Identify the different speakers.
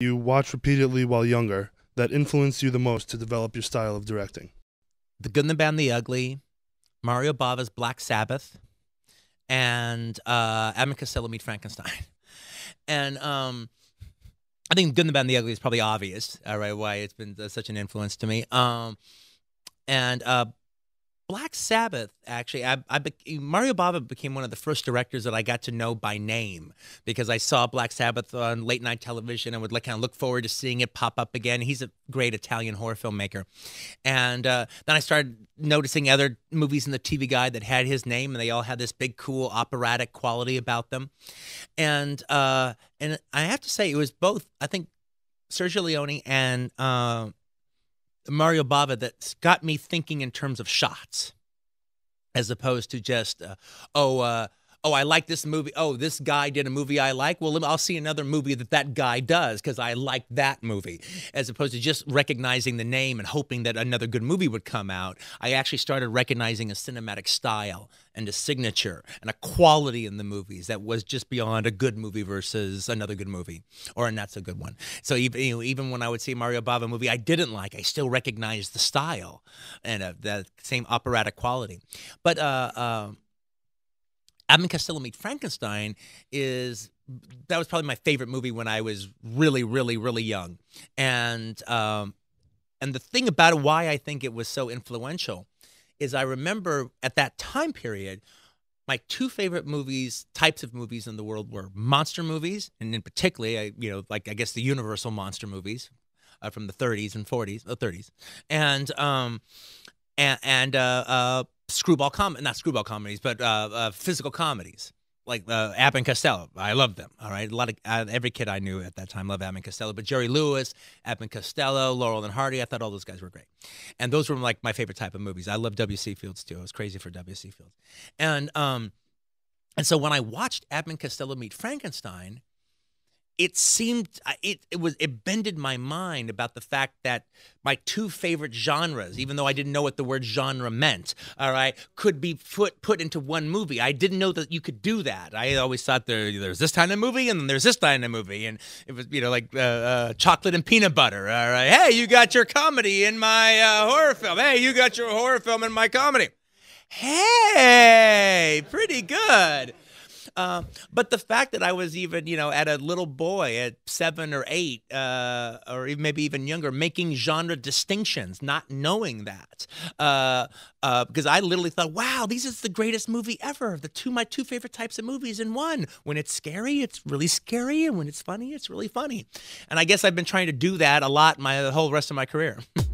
Speaker 1: watched repeatedly while younger that influenced you the most to develop your style of directing?
Speaker 2: The Good and the Bad and the Ugly, Mario Bava's Black Sabbath, and uh, Abbott Costello Meet Frankenstein. And um, I think Good and the Bad and the Ugly is probably obvious, all right, why it's been such an influence to me. Um, and uh, Black Sabbath, actually, I, I Mario Bava became one of the first directors that I got to know by name because I saw Black Sabbath on late night television and would like, kind of look forward to seeing it pop up again. He's a great Italian horror filmmaker, and uh, then I started noticing other movies in the TV guide that had his name, and they all had this big, cool operatic quality about them. And uh, and I have to say, it was both. I think Sergio Leone and uh, Mario Bava that's got me thinking in terms of shots as opposed to just, uh, oh, uh, oh, I like this movie. Oh, this guy did a movie I like. Well, I'll see another movie that that guy does because I like that movie, as opposed to just recognizing the name and hoping that another good movie would come out. I actually started recognizing a cinematic style and a signature and a quality in the movies that was just beyond a good movie versus another good movie or a not so good one. So even you know, even when I would see a Mario Bava movie I didn't like, I still recognized the style and uh, that same operatic quality. But uh, uh, Abbott Costello Meet Frankenstein is that was probably my favorite movie when I was really, really, really young. And um, and the thing about it, why I think it was so influential, is I remember at that time period, my two favorite movies, types of movies in the world were monster movies, and in particular, I, you know, like I guess the Universal monster movies uh, from the 30s and 40s, the 30s, and um, and, and uh, uh, screwball com not screwball comedies, but uh, uh, physical comedies like uh, Abbott and Costello. I love them. All right, a lot of uh, every kid I knew at that time loved Abbott and Costello. But Jerry Lewis, Abbott and Costello, Laurel and Hardy. I thought all those guys were great, and those were like my favorite type of movies. I love W.C. Fields too. I was crazy for W.C. Fields, and um, and so when I watched Abbott and Costello meet Frankenstein, it seemed it, it was it bended my mind about the fact that my two favorite genres even though i didn't know what the word genre meant all right could be put put into one movie. I didn't know that you could do that. I always thought there there's this kind of movie and then there's this kind of movie. And it was you know like uh, uh, chocolate and peanut butter all right. Hey you got your comedy in my uh, horror film. Hey you got your horror film in my comedy. Hey pretty good uh, but the fact that I was even, you know, at a little boy at seven or eight, uh, or maybe even younger, making genre distinctions, not knowing that, uh, because uh, I literally thought, wow, this is the greatest movie ever. The two my two favorite types of movies in one. When it's scary, it's really scary, and when it's funny, it's really funny. And I guess I've been trying to do that a lot my the whole rest of my career.